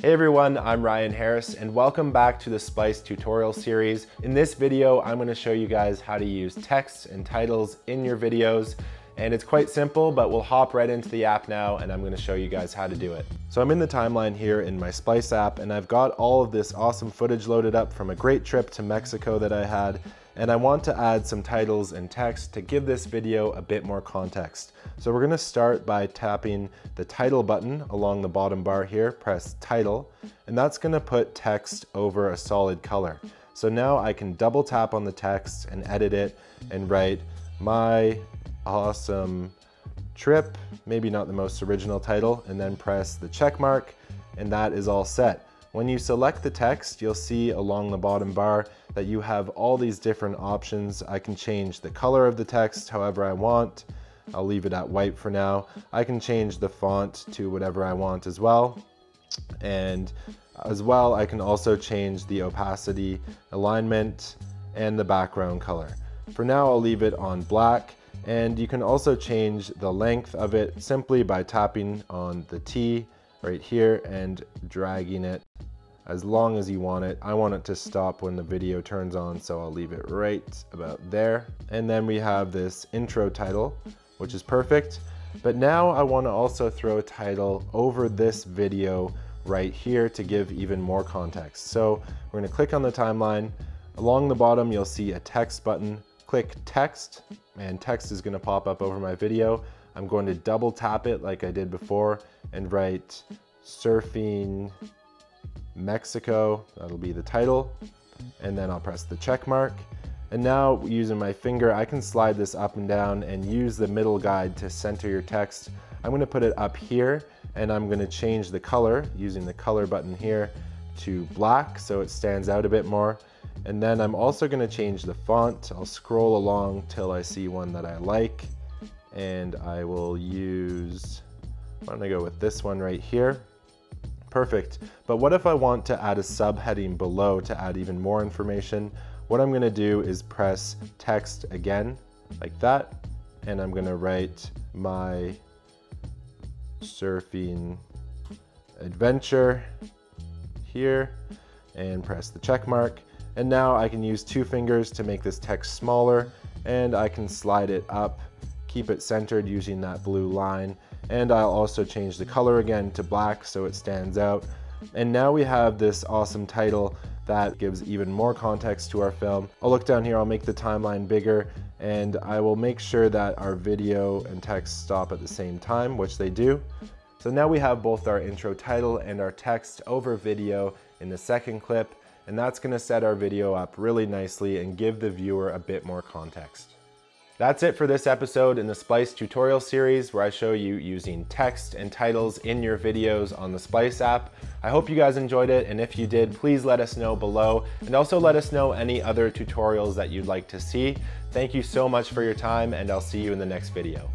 Hey everyone, I'm Ryan Harris and welcome back to the Splice tutorial series. In this video, I'm gonna show you guys how to use texts and titles in your videos. And it's quite simple, but we'll hop right into the app now and I'm gonna show you guys how to do it. So I'm in the timeline here in my Splice app and I've got all of this awesome footage loaded up from a great trip to Mexico that I had and I want to add some titles and text to give this video a bit more context. So we're gonna start by tapping the title button along the bottom bar here, press title, and that's gonna put text over a solid color. So now I can double tap on the text and edit it and write my awesome trip, maybe not the most original title, and then press the check mark, and that is all set. When you select the text, you'll see along the bottom bar that you have all these different options. I can change the color of the text however I want. I'll leave it at white for now. I can change the font to whatever I want as well. And as well, I can also change the opacity, alignment, and the background color. For now, I'll leave it on black. And you can also change the length of it simply by tapping on the T right here and dragging it as long as you want it. I want it to stop when the video turns on, so I'll leave it right about there. And then we have this intro title, which is perfect. But now I wanna also throw a title over this video right here to give even more context. So we're gonna click on the timeline. Along the bottom, you'll see a text button. Click text, and text is gonna pop up over my video. I'm going to double tap it like I did before and write surfing Mexico, that'll be the title, and then I'll press the check mark. And now using my finger, I can slide this up and down and use the middle guide to center your text. I'm gonna put it up here and I'm gonna change the color using the color button here to black so it stands out a bit more. And then I'm also gonna change the font. I'll scroll along till I see one that I like and I will use, I'm gonna go with this one right here. Perfect. But what if I want to add a subheading below to add even more information? What I'm gonna do is press text again, like that, and I'm gonna write my surfing adventure here and press the check mark. And now I can use two fingers to make this text smaller and I can slide it up, keep it centered using that blue line and I'll also change the color again to black so it stands out. And now we have this awesome title that gives even more context to our film. I'll look down here, I'll make the timeline bigger, and I will make sure that our video and text stop at the same time, which they do. So now we have both our intro title and our text over video in the second clip, and that's gonna set our video up really nicely and give the viewer a bit more context. That's it for this episode in the Splice tutorial series where I show you using text and titles in your videos on the Splice app. I hope you guys enjoyed it and if you did, please let us know below and also let us know any other tutorials that you'd like to see. Thank you so much for your time and I'll see you in the next video.